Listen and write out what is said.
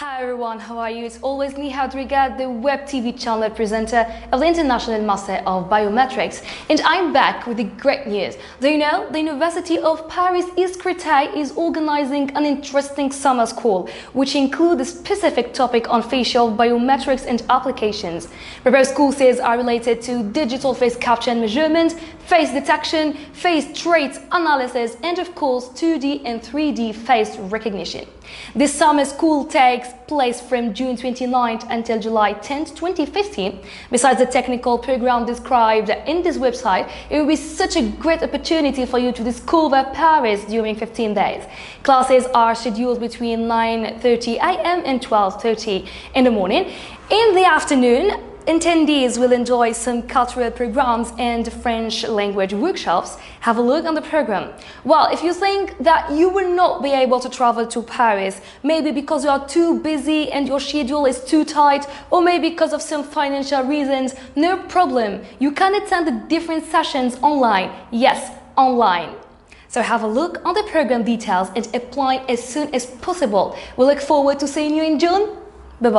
Hi everyone, how are you? It's always me, Hadriga, the web TV channel presenter of the International Master of Biometrics. And I'm back with the great news. Do you know, the University of Paris East Créteil is organizing an interesting summer school, which includes a specific topic on facial biometrics and applications. Proposed courses are related to digital face capture and measurement, face detection, face traits analysis, and of course 2D and 3D face recognition. This summer school takes place from June 29th until July 10th, 2015. Besides the technical program described in this website, it will be such a great opportunity for you to discover Paris during 15 days. Classes are scheduled between 9.30 a.m. and 12.30 in the morning. In the afternoon, Attendees will enjoy some cultural programs and French language workshops. Have a look on the program. Well, if you think that you will not be able to travel to Paris, maybe because you are too busy and your schedule is too tight, or maybe because of some financial reasons, no problem. You can attend the different sessions online. Yes, online. So have a look on the program details and apply as soon as possible. We look forward to seeing you in June. Bye bye.